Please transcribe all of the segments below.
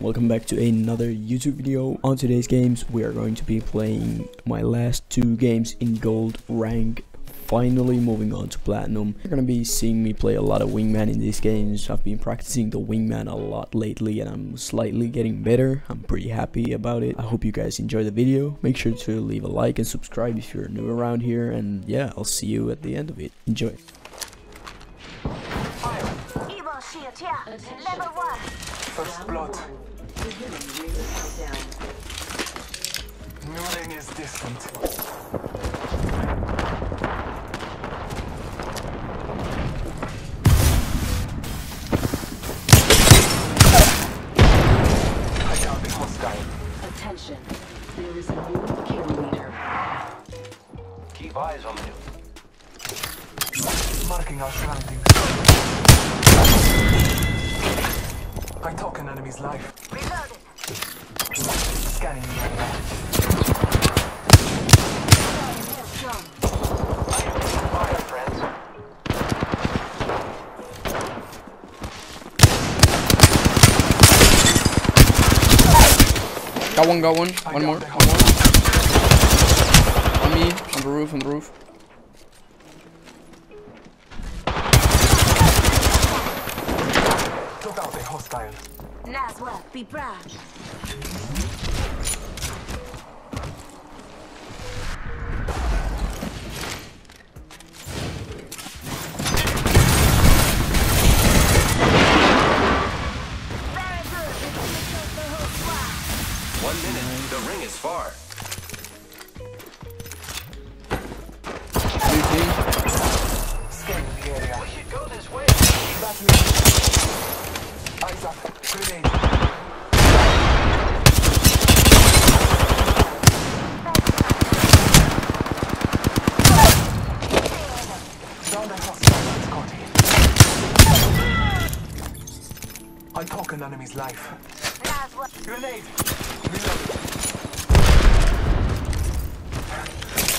welcome back to another YouTube video. On today's games, we are going to be playing my last two games in gold rank. Finally moving on to platinum. You're gonna be seeing me play a lot of wingman in these games. I've been practicing the wingman a lot lately and I'm slightly getting better. I'm pretty happy about it. I hope you guys enjoy the video. Make sure to leave a like and subscribe if you're new around here and yeah, I'll see you at the end of it. Enjoy. Shield here. Level one. First blood. Nothing is distant. Attention, there is a new kill leader. Keep eyes on you. Marking our surroundings. I took an enemy's life. Reloaded. Scanning the area. Fire, friends. Got one, got one. One got more, one more. On me, on the roof, on the roof. Took out a hostile. Work. Be proud. I took an enemy's life. Grenade. Reload.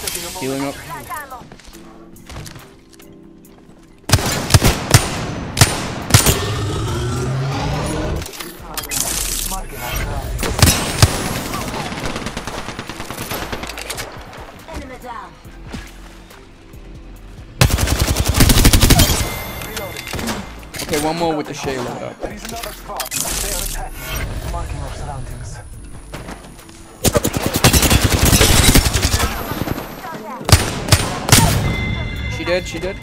Taking a moment. Healing up. Got ammo. Marking our surroundings. Enemy down. One more with the Shay loadout. There is another spot. They are attacking. Marking our surroundings. She dead, she dead.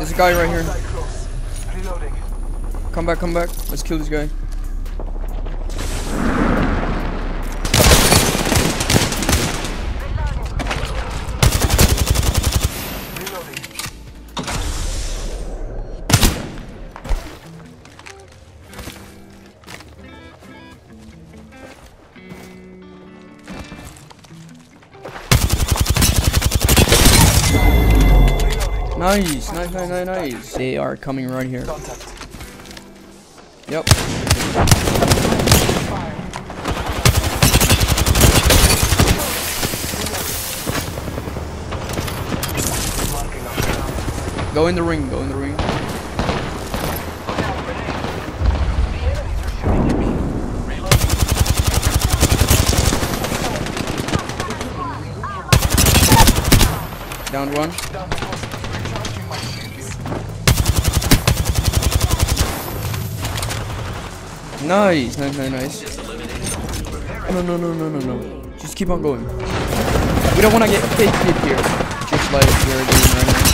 There's a guy right here. Come back, come back. Let's kill this guy. Nice, nice, nice, nice, nice. They are coming right here. Yep. Go in the ring, go in the ring. Look out, Nice, nice, nice, nice. Oh, no, no, no, no, no, no. Just keep on going. We don't want to get fake hit here. Just like we're doing right now.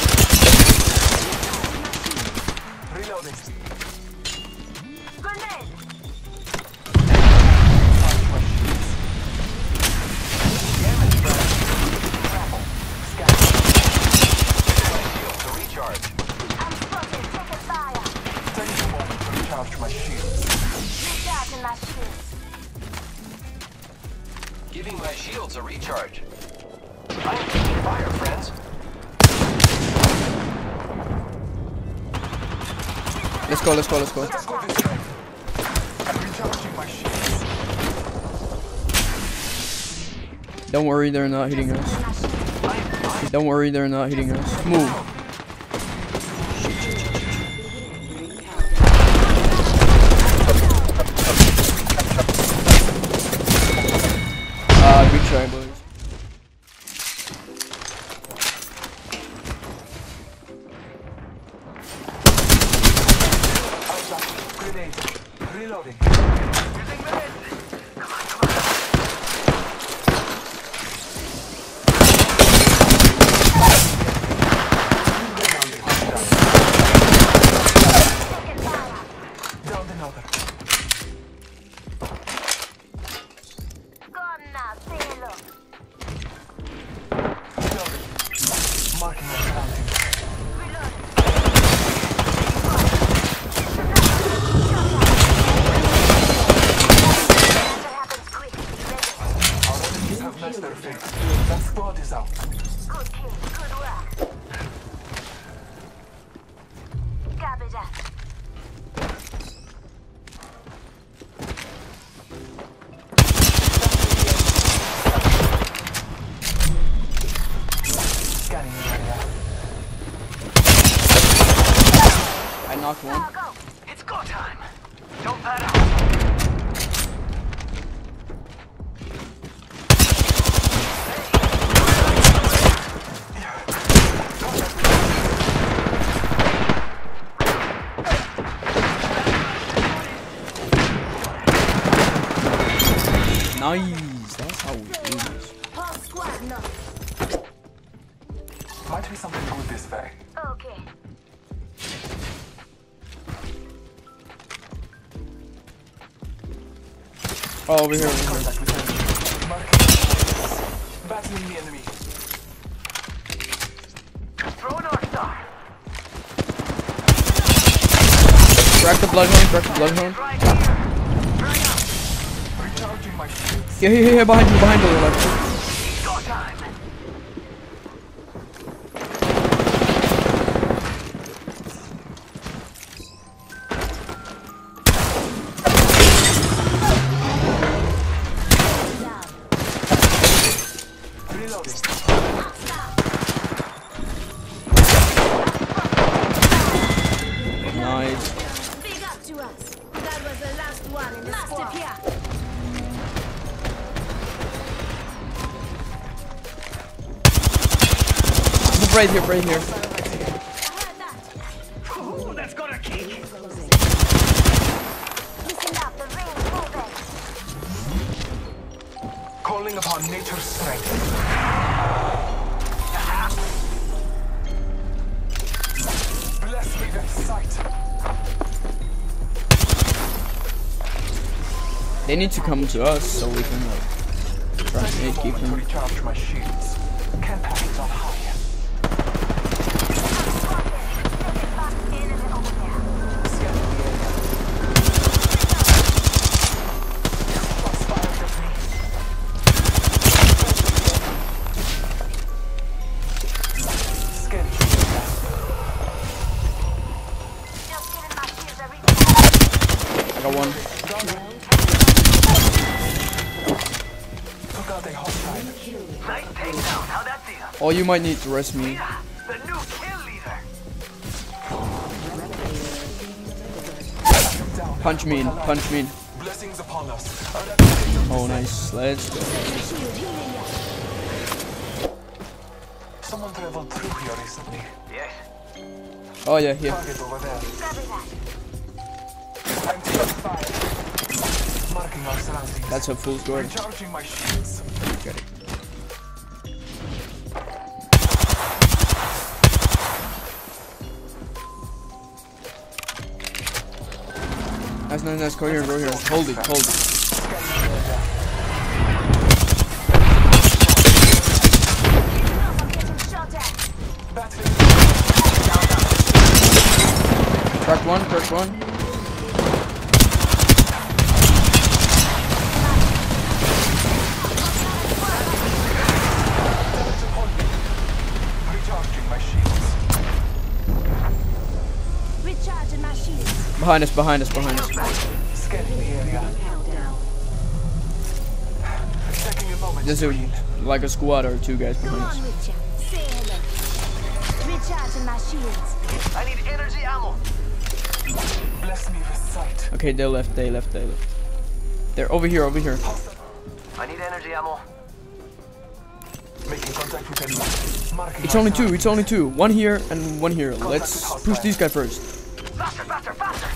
My shields. Giving my shields a recharge. I'm taking fire, friends. Let's go, let's go, let's go. Let's go this way. Recharging my shields. Don't worry, they're not hitting us. Don't worry, they're not hitting us. Move. Knocked one. Go, go. It's go time. Don't pad out. Nice. That's how we do this. Whole squad now. Might be something good this way. Oh, over here, over here. Battling the enemy. Throw an Star. Crack the bloodhound, crack the here, here, behind you, behind you, left. Nice. Big up to us. That was the last one in the Master Pia. Move right here, right here. They need to come to us so we can like try and keep them. recharge my shields. It on. Oh, you might need to rest me. Punch me in, punch me in. Oh, nice. Let's go. Someone traveled through here recently. Oh yeah, here. Over there. That's a full story. Recharging my shields. Nice, nice. Go here, go here. Hold it, hold it. I'm getting shot at. Battery. Crack one, crack one. Behind us, behind us, behind us. Scanning the. There's a, like a squad or two guys behind us. Recharging my shields. I need energy ammo. Bless me with sight. Okay, they left, they left, they left. They're over here, over here. I need energy ammo. It's only two, it's only two. One here and one here. Let's push these guys first. Faster, faster, faster.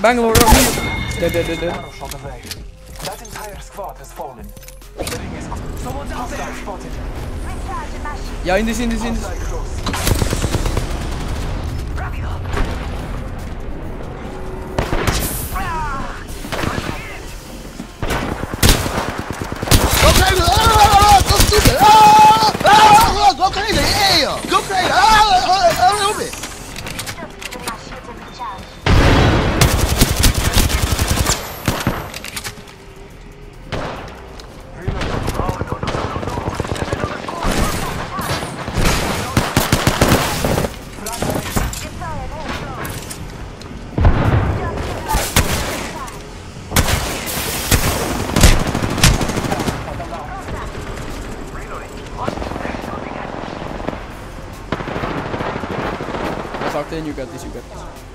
Bangalore, over here. Dead, dead, dead, dead. Arrow shot away. That entire squad has fallen. The ring is Someone's out there. spotted. Recharging my shields. Yeah, in this, in this, in this. Hostile close. Go crazy! Ah, go stupid! Ah, ah, go crazy! Yeah, go crazy! In, you got this, you got this.